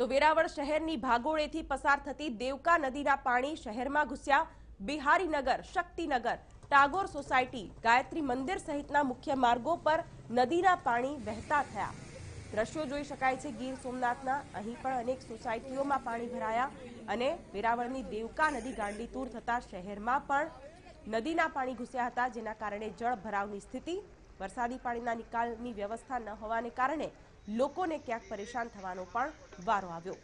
તો વેરાવળ શહેરની ભાગોળેથી પસાર થતી દેવકા નદીના પાણી શહેરમાં ઘૂસ્યા બિહારીનગર શક્તિનગર ટાગોર સોસાયટી ગાયત્રી મંદિર સહિતના મુખ્ય માર્ગો પર નદીના પાણી વહેતા થયા દ્રશ્યો જોઈ શકાય છે ગીર સોમનાથના અહીં પણ અનેક સોસાયટીઓમાં પાણી ભરાયા અને વેરાવળની દેવકા નદી ગાંડીતુર થતા શહેરમાં પણ નદીના પાણી ઘૂસ્યા હતા જેના કારણે જળ ભરાવની સ્થિતિ વરસાદી પાણીના નિકાલની વ્યવસ્થા ન હોવાને કારણે લોકોને ક્યાંક પરેશાન થવાનો પણ વારો આવ્યો.